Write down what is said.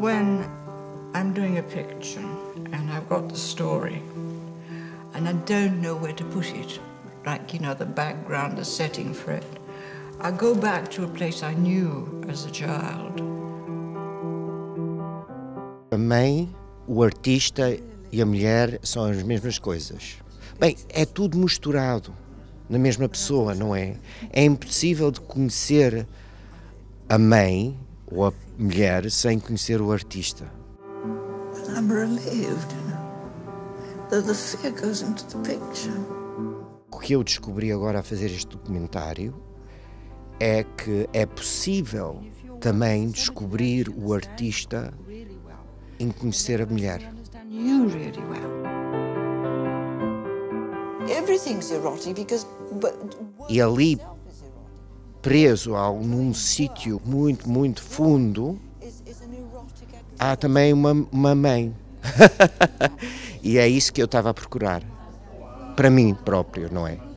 When I'm doing a picture and I've got the story and I don't know where to put it, like, you know, the background, the setting for it, I go back to a place I knew as a child. A mãe, o artista e a mulher são as mesmas coisas. Bem, é tudo misturado na mesma pessoa, não é? É impossível de conhecer a mãe ou a mulher sem conhecer o artista. O que eu descobri agora a fazer este documentário é que é possível também descobrir o artista em conhecer a mulher. understand you preso a, num sítio muito, muito fundo, há também uma, uma mãe. e é isso que eu estava a procurar. Para mim próprio, não é?